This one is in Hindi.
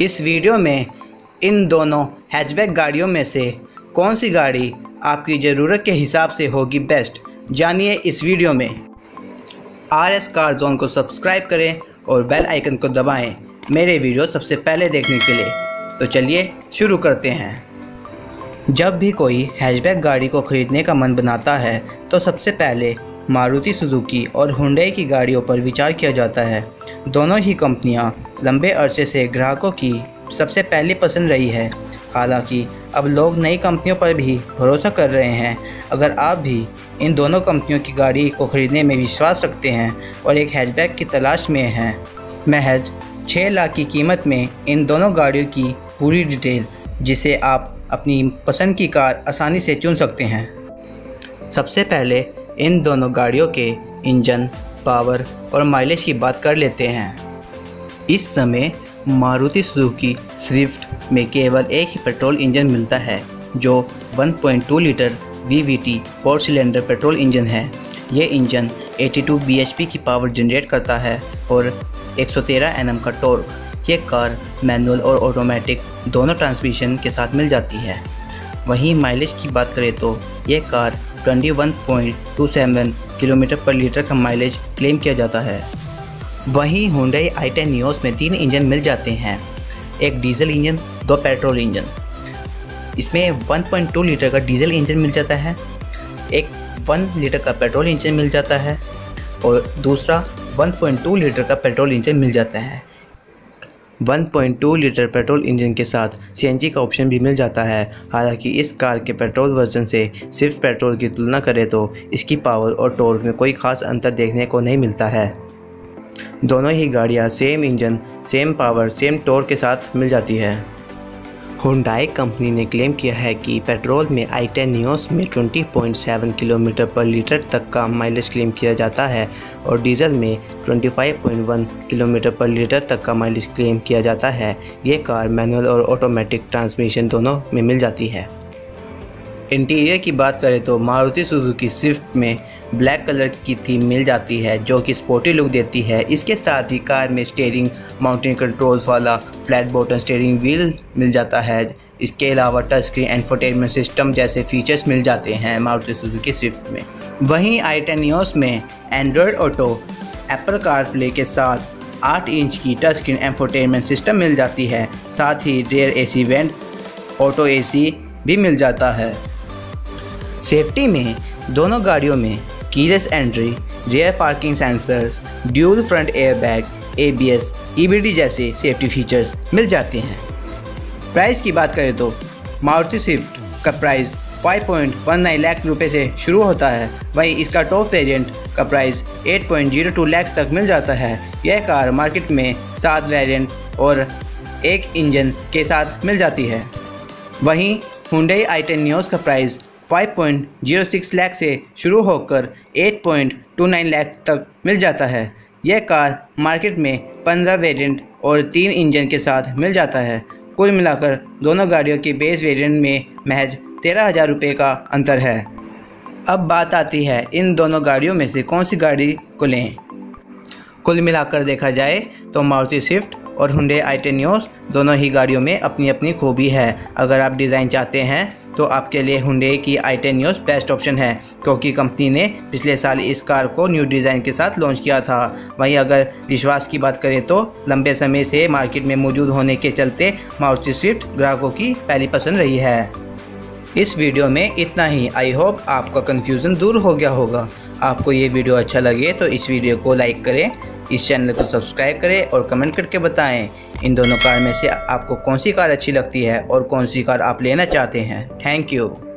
इस वीडियो में इन दोनों हैचबैक गाड़ियों में से कौन सी गाड़ी आपकी ज़रूरत के हिसाब से होगी बेस्ट जानिए इस वीडियो में। आर एस कार जोन को सब्सक्राइब करें और बेल आइकन को दबाएँ मेरे वीडियो सबसे पहले देखने के लिए। तो चलिए शुरू करते हैं। जब भी कोई हैचबैक गाड़ी को ख़रीदने का मन बनाता है तो सबसे पहले मारुति सुजुकी और हुंडई की गाड़ियों पर विचार किया जाता है। दोनों ही कंपनियाँ लंबे अरसे से ग्राहकों की सबसे पहली पसंद रही है। हालाँकि अब लोग नई कंपनियों पर भी भरोसा कर रहे हैं। अगर आप भी इन दोनों कंपनियों की गाड़ी को ख़रीदने में विश्वास रखते हैं और एक हैचबैक की तलाश में हैं, महज छः लाख की कीमत में इन दोनों गाड़ियों की पूरी डिटेल, जिसे आप अपनी पसंद की कार आसानी से चुन सकते हैं। सबसे पहले इन दोनों गाड़ियों के इंजन, पावर और माइलेज की बात कर लेते हैं। इस समय मारुति सुजुकी स्विफ्ट में केवल एक ही पेट्रोल इंजन मिलता है, जो 1.2 litre V V T four cylinder petrol engine है। ये इंजन 82 bhp की पावर जनरेट करता है और 113 nm का टॉर्क, ये कार मैनुअल और ऑटोमेटिक दोनों ट्रांसमिशन के साथ मिल जाती है। वहीं माइलेज की बात करें तो ये कार 21.27 किलोमीटर पर लीटर का माइलेज क्लेम किया जाता है। वहीं हुंडई आई टेन नियोस में तीन इंजन मिल जाते हैं। एक डीजल इंजन, दो पेट्रोल इंजन। इसमें 1.2 लीटर का डीजल इंजन मिल जाता है, एक 1 लीटर का पेट्रोल इंजन मिल जाता है और दूसरा 1.2 लीटर का पेट्रोल इंजन मिल जाता है। 1.2 लीटर पेट्रोल इंजन के साथ सीएनजी का ऑप्शन भी मिल जाता है। हालाँकि इस कार के पेट्रोल वर्जन से सिर्फ़ पेट्रोल की तुलना करें तो इसकी पावर और टॉर्क में कोई ख़ास अंतर देखने को नहीं मिलता है। दोनों ही गाड़ियाँ same engine same power same torque के साथ मिल जाती है। हुंडई कंपनी ने क्लेम किया है कि पेट्रोल में आई टेन नियोस में 20.7 किलोमीटर पर लीटर तक का माइलेज क्लेम किया जाता है और डीजल में 25.1 किलोमीटर पर लीटर तक का माइलेज क्लेम किया जाता है। ये कार मैनुअल और ऑटोमेटिक ट्रांसमिशन दोनों में मिल जाती है। इंटीरियर की बात करें तो मारुति सुजुकी स्विफ्ट में ब्लैक कलर की थीम मिल जाती है, जो कि स्पोर्टी लुक देती है। इसके साथ ही कार में स्टेयरिंग माउंटेन कंट्रोल्स वाला फ्लैट बॉटन स्टेयरिंग व्हील मिल जाता है। इसके अलावा टच स्क्रीन एंटरटेनमेंट सिस्टम जैसे फीचर्स मिल जाते हैं मारुति सुजुकी स्विफ्ट में। वहीं आई टेनियोस में Android auto Apple car play के साथ 8 इंच की टच स्क्रीन एंटरटेनमेंट सिस्टम मिल जाती है। साथ ही rear AC vent auto AC भी मिल जाता है। सेफ्टी में दोनों गाड़ियों में keyless entry rear parking sensors dual front airbag ABS EBD जैसे सेफ्टी फीचर्स मिल जाते हैं। प्राइस की बात करें तो मारुति स्विफ्ट का प्राइस 5.19 लाख रुपए से शुरू होता है। वहीं इसका टॉप वेरिएंट का प्राइस 8.02 लाख तक मिल जाता है। यह कार मार्केट में सात वेरिएंट और एक इंजन के साथ मिल जाती है। वहीं हुडई आई टेन न्यूज़ का प्राइस 5.06 लाख से शुरू होकर 8.29 लाख तक मिल जाता है। यह कार मार्केट में 15 वेरिएंट और तीन इंजन के साथ मिल जाता है। कुल मिलाकर दोनों गाड़ियों के बेस वेरिएंट में महज तेरह हज़ार रुपये का अंतर है। अब बात आती है इन दोनों गाड़ियों में से कौन सी गाड़ी को लें। कुल मिलाकर देखा जाए तो मारुति स्विफ्ट और हुंडे आइटेनियोस दोनों ही गाड़ियों में अपनी अपनी खूबी है। अगर आप डिज़ाइन चाहते हैं तो आपके लिए हुंडे की i ten Nios best option है, क्योंकि कंपनी ने पिछले साल इस कार को न्यू डिज़ाइन के साथ लॉन्च किया था। वहीं अगर विश्वास की बात करें तो लंबे समय से मार्केट में मौजूद होने के चलते मारुति स्विफ्ट ग्राहकों की पहली पसंद रही है। इस वीडियो में इतना ही। आई होप आपका कन्फ्यूज़न दूर हो गया होगा। आपको ये वीडियो अच्छा लगे तो इस वीडियो को लाइक करें। इस चैनल को सब्सक्राइब करें और कमेंट करके बताएँ इन दोनों कार में से आपको कौन सी कार अच्छी लगती है और कौन सी कार आप लेना चाहते हैं। Thank you.